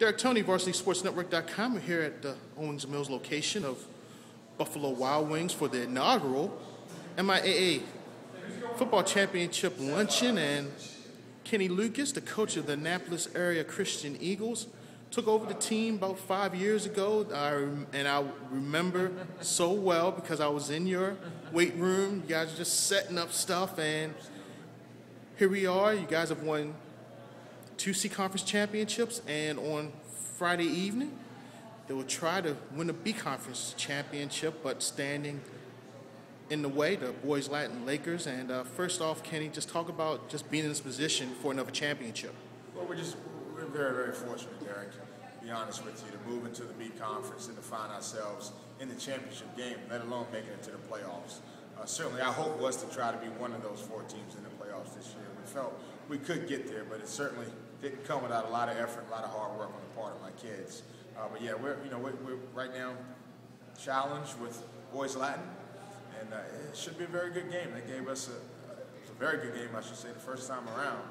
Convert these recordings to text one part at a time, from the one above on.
Derek Toney, VarsitySportsNetwork.com. We're here at the Owings Mills location of Buffalo Wild Wings for the inaugural MIAA Football Championship Luncheon. And Kenny Lucas, the coach of the Annapolis area Christian Eagles, took over the team about five years ago. I, and I remember so well because I was in your weight room. You guys are just setting up stuff. And here we are. You guys have won two C Conference championships, and on Friday evening, they will try to win the B Conference championship, but standing in the way, the Boys Latin Lakers. And uh, first off, Kenny, just talk about just being in this position for another championship. Well, we're just we're very very fortunate, Derek. To be honest with you, to move into the B Conference and to find ourselves in the championship game, let alone making it to the playoffs. Uh, certainly, our hope was to try to be one of those four teams in the playoffs this year. We felt we could get there, but it certainly didn't come without a lot of effort, a lot of hard work on the part of my kids. Uh, but yeah, we're you know we're, we're, right now challenged with Boys Latin, and uh, it should be a very good game. They gave us a, a, very good game, I should say, the first time around.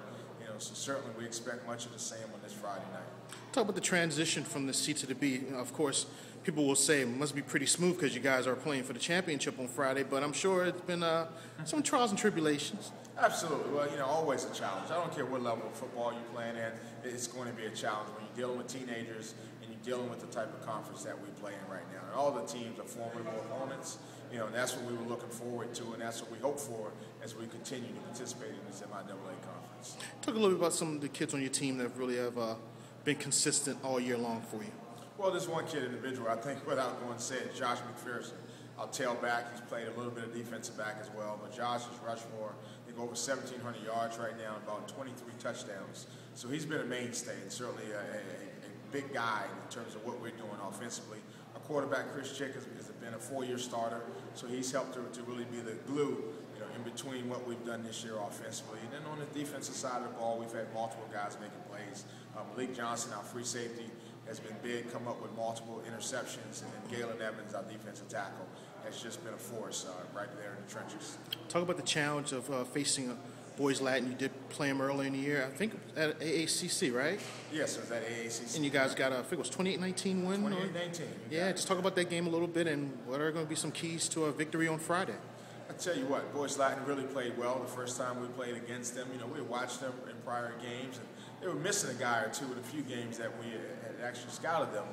Know, so certainly we expect much of the same on this Friday night. Talk about the transition from the C to the B. Of course, people will say it must be pretty smooth because you guys are playing for the championship on Friday, but I'm sure it's been uh, some trials and tribulations. Absolutely. Well, you know, always a challenge. I don't care what level of football you're playing in, it's going to be a challenge when you're dealing with teenagers and you're dealing with the type of conference that we play in right now. And all the teams are formidable opponents, you know, and that's what we were looking forward to, and that's what we hope for as we continue to participate in this MIAA conference. Talk a little bit about some of the kids on your team that really have uh, been consistent all year long for you. Well, there's one kid individual, I think, without going it, Josh McPherson. I'll tail back. He's played a little bit of defensive back as well. But Josh is rushed for, I think, over 1,700 yards right now, about 23 touchdowns. So he's been a mainstay and certainly a, a, a big guy in terms of what we're doing offensively. Quarterback, Chris Chick, has, has been a four-year starter, so he's helped to, to really be the glue you know, in between what we've done this year offensively. And then on the defensive side of the ball, we've had multiple guys making plays. Um, Malik Johnson, our free safety, has been big, come up with multiple interceptions, and then Galen Evans, our defensive tackle, has just been a force uh, right there in the trenches. Talk about the challenge of uh, facing a boys Latin. You did play them early in the year, I think at AACC, right? Yes, it was at AACC. And you guys got a, I think it was 28-19 win? 28-19. Yeah, just talk about that game a little bit and what are going to be some keys to a victory on Friday. I tell you what, Boys Latin really played well the first time we played against them. You know, we watched them in prior games, and they were missing a guy or two in a few games that we had actually scouted them.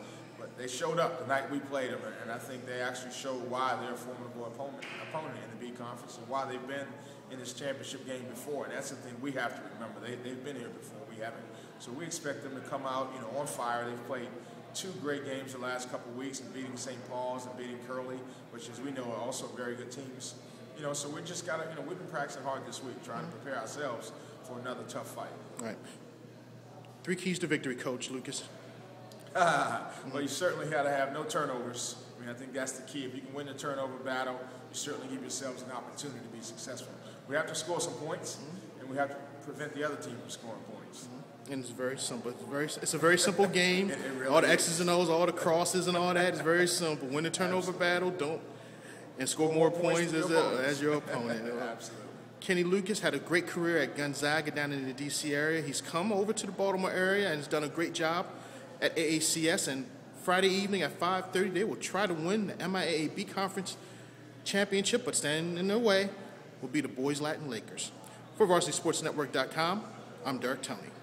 They showed up the night we played them, and I think they actually showed why they're a formidable opponent, opponent in the B Conference and why they've been in this championship game before. And that's the thing we have to remember. They, they've been here before. We haven't. So we expect them to come out, you know, on fire. They've played two great games the last couple of weeks and beating St. Paul's and beating Curley, which, as we know, are also very good teams. You know, so we just got to, you know, we've been practicing hard this week, trying to prepare ourselves for another tough fight. All right. Three keys to victory, Coach Lucas. well, you certainly got to have no turnovers. I mean, I think that's the key. If you can win the turnover battle, you certainly give yourselves an opportunity to be successful. We have to score some points, mm-hmm. and we have to prevent the other team from scoring points. Mm-hmm. And it's very simple. It's very. It's a very simple game. it, it really all the X's and O's, all the crosses, and all that is very simple. Win the turnover battle. Don't and score more, more points, points as, a, as your opponent. Absolutely. Kenny Lucas had a great career at Gonzaga down in the D.C. area. He's come over to the Baltimore area and has done a great job at AACS. And Friday evening at 5:30, they will try to win the MIAA B Conference championship, but standing in their way will be the Boys Latin Lakers. For VarsitySportsNetwork.com, I'm Derek Toney.